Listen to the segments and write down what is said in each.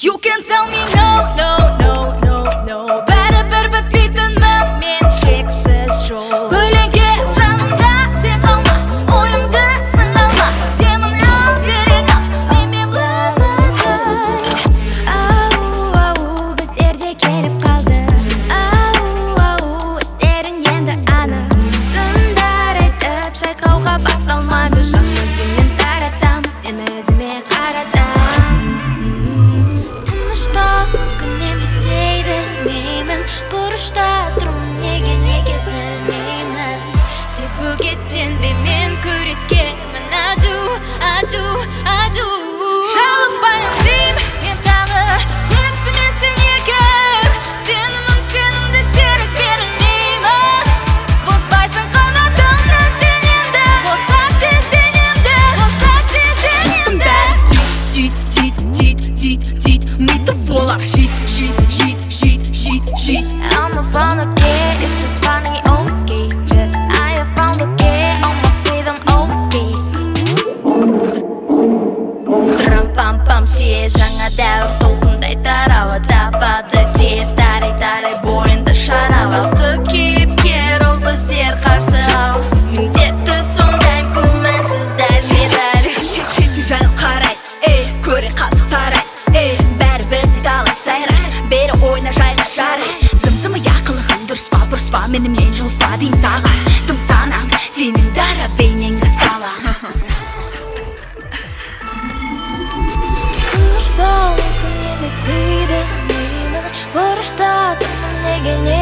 You can tell me no, no. стал мавежа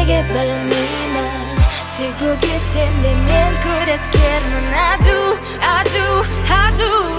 내게 별미만 들고 깃을 밀면 그래서 길은 아주 아주 아주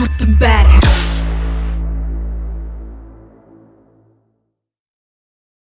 Shoot them better